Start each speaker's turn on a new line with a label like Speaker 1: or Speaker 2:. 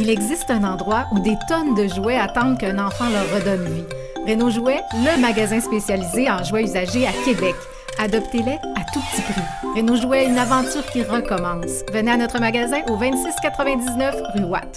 Speaker 1: Il existe un endroit où des tonnes de jouets attendent qu'un enfant leur redonne vie. Renault Jouets, le magasin spécialisé en jouets usagés à Québec. Adoptez-les à tout petit prix. Renault Jouets, une aventure qui recommence. Venez à notre magasin au 2699 rue Watt.